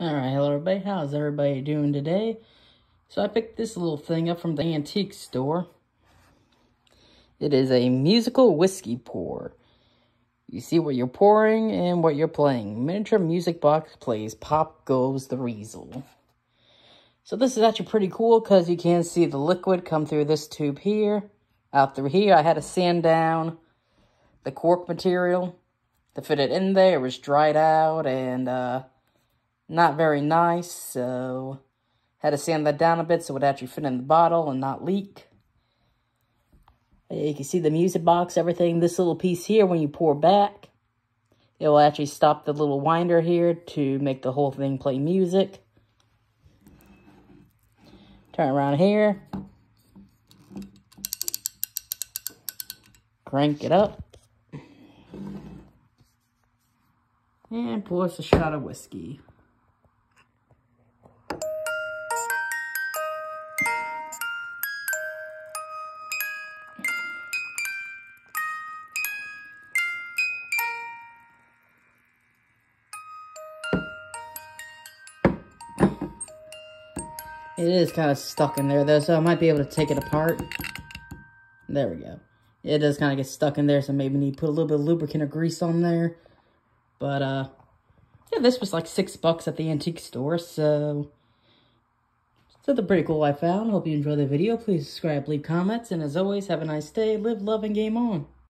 Alright, hello everybody. How's everybody doing today? So I picked this little thing up from the antique store. It is a musical whiskey pour. You see what you're pouring and what you're playing. Miniature music box plays Pop Goes the Weasel. So this is actually pretty cool because you can see the liquid come through this tube here. Out through here, I had to sand down the cork material to fit it in there. It was dried out and uh, not very nice, so had to sand that down a bit so it would actually fit in the bottle and not leak. You can see the music box, everything. This little piece here, when you pour back, it will actually stop the little winder here to make the whole thing play music. Turn around here. Crank it up. And pour us a shot of whiskey. It is kind of stuck in there though, so I might be able to take it apart. There we go. It does kind of get stuck in there, so maybe need to put a little bit of lubricant or grease on there. But, uh, yeah, this was like six bucks at the antique store, so... Something pretty cool I found. Hope you enjoyed the video. Please subscribe, leave comments, and as always, have a nice day. Live, love, and game on.